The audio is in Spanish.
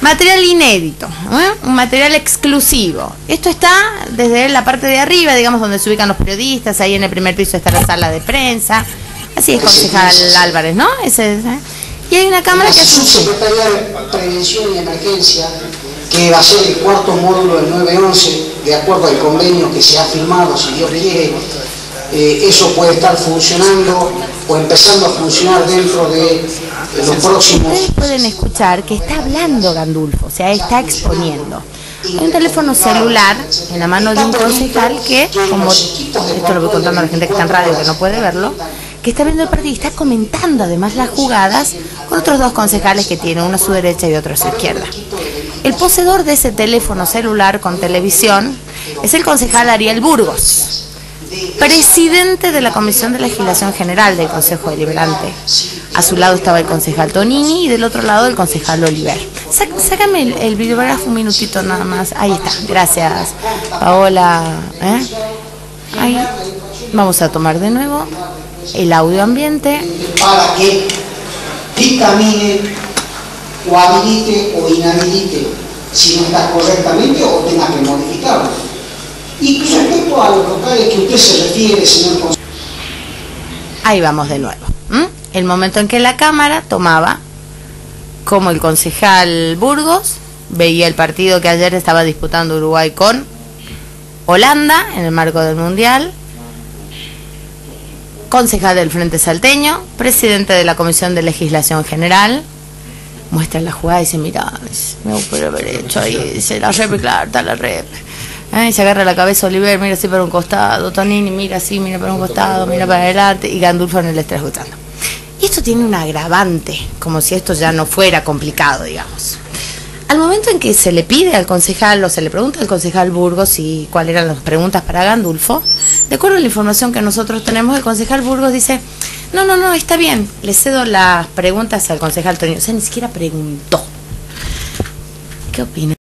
Material inédito, ¿eh? un material exclusivo. Esto está desde la parte de arriba, digamos, donde se ubican los periodistas. Ahí en el primer piso está la sala de prensa. Así es, concejal Álvarez, ¿no? Ese, ¿eh? Y hay una cámara que... La Subsecretaría de Prevención y Emergencia, que va a ser el cuarto módulo del 911, de acuerdo al convenio que se ha firmado, si Dios quiere, eh, eso puede estar funcionando o empezando a funcionar dentro de los próximos... Ustedes pueden escuchar que está hablando Gandulfo, o sea, está exponiendo. Hay un teléfono celular en la mano de un concejal que, como esto lo voy contando a la gente que está en radio que no puede verlo, que está viendo el partido y está comentando además las jugadas con otros dos concejales que tiene, uno a su derecha y otro a su izquierda. El poseedor de ese teléfono celular con televisión es el concejal Ariel Burgos, presidente de la Comisión de Legislación General del Consejo Deliberante. A su lado estaba el concejal Tonini y del otro lado el concejal Oliver. sácame el, el un minutito nada más. Ahí está, gracias Paola. ¿eh? Ahí. Vamos a tomar de nuevo el audio ambiente. Para que dictamine o habilite o inhabilite si no está correctamente o tenga que modificarlo. Y respecto a los que usted se refiere, señor concejal. Ahí vamos de nuevo. El momento en que la cámara tomaba como el concejal Burgos veía el partido que ayer estaba disputando Uruguay con Holanda en el marco del Mundial, concejal del Frente Salteño, presidente de la Comisión de Legislación General, muestra la jugada y dice, mira, me puedo haber hecho ahí, dice, la rep, claro, está la rep. Se agarra la cabeza Oliver, mira así para un costado, Tonini mira así, mira para un costado, mira para adelante, y Gandulfo en el está escuchando. Y esto tiene un agravante, como si esto ya no fuera complicado, digamos. Al momento en que se le pide al concejal o se le pregunta al concejal Burgos y cuáles eran las preguntas para Gandulfo, de acuerdo a la información que nosotros tenemos, el concejal Burgos dice, no, no, no, está bien, le cedo las preguntas al concejal Tonino. O sea, ni siquiera preguntó. ¿Qué opina?